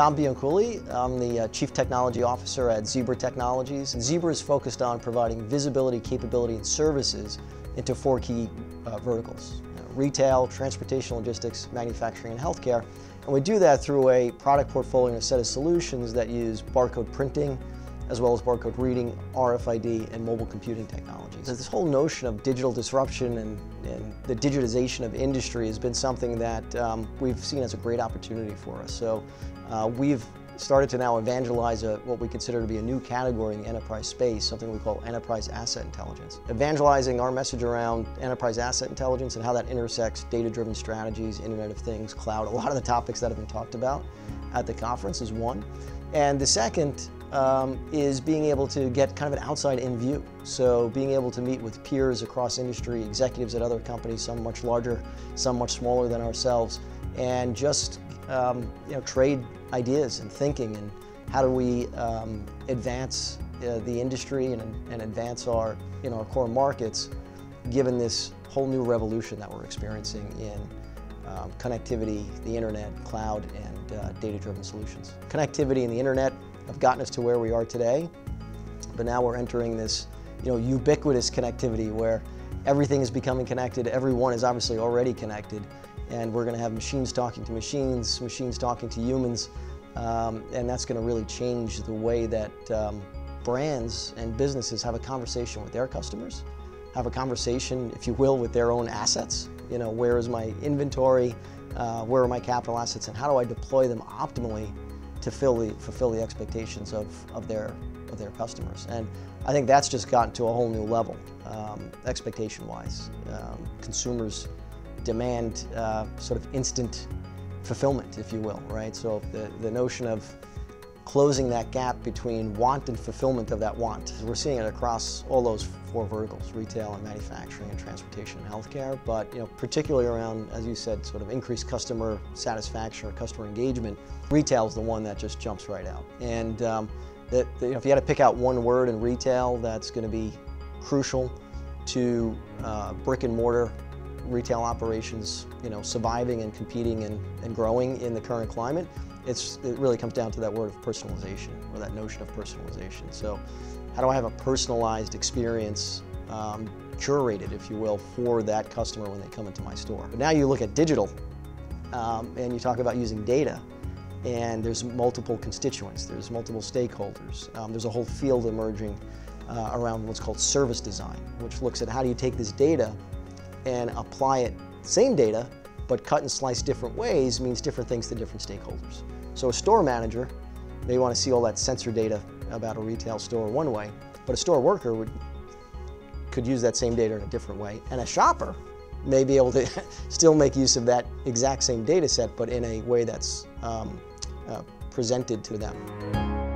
Tom Bianculli. I'm the uh, Chief Technology Officer at Zebra Technologies. Zebra is focused on providing visibility, capability, and services into four key uh, verticals. You know, retail, transportation, logistics, manufacturing, and healthcare. And we do that through a product portfolio and a set of solutions that use barcode printing, as well as barcode reading, RFID, and mobile computing technologies. This whole notion of digital disruption and, and the digitization of industry has been something that um, we've seen as a great opportunity for us. So uh, we've started to now evangelize a, what we consider to be a new category in the enterprise space, something we call enterprise asset intelligence. Evangelizing our message around enterprise asset intelligence and how that intersects data-driven strategies, Internet of Things, cloud, a lot of the topics that have been talked about at the conference is one. And the second um, is being able to get kind of an outside-in view. So being able to meet with peers across industry, executives at other companies, some much larger, some much smaller than ourselves, and just um, you know trade ideas and thinking and how do we um, advance uh, the industry and, and advance our in our core markets, given this whole new revolution that we're experiencing in um, connectivity, the internet, cloud, and uh, data-driven solutions. Connectivity and the internet have gotten us to where we are today, but now we're entering this you know, ubiquitous connectivity where everything is becoming connected, everyone is obviously already connected, and we're going to have machines talking to machines, machines talking to humans, um, and that's going to really change the way that um, brands and businesses have a conversation with their customers, have a conversation, if you will, with their own assets. You know, where is my inventory, uh, where are my capital assets, and how do I deploy them optimally to fill the, fulfill the expectations of, of, their, of their customers. And I think that's just gotten to a whole new level, um, expectation-wise. Um, consumers demand uh, sort of instant fulfillment, if you will, right? So the, the notion of closing that gap between want and fulfillment of that want. We're seeing it across all those four verticals, retail and manufacturing and transportation and healthcare, but you know, particularly around, as you said, sort of increased customer satisfaction or customer engagement, retail is the one that just jumps right out. And um, that, you know, if you had to pick out one word in retail that's going to be crucial to uh, brick and mortar retail operations, you know, surviving and competing and, and growing in the current climate, it's, it really comes down to that word of personalization, or that notion of personalization. So how do I have a personalized experience, um, curated, if you will, for that customer when they come into my store? But now you look at digital, um, and you talk about using data, and there's multiple constituents, there's multiple stakeholders, um, there's a whole field emerging uh, around what's called service design, which looks at how do you take this data and apply it, same data, but cut and slice different ways means different things to different stakeholders. So a store manager may want to see all that sensor data about a retail store one way, but a store worker would, could use that same data in a different way. And a shopper may be able to still make use of that exact same data set, but in a way that's um, uh, presented to them.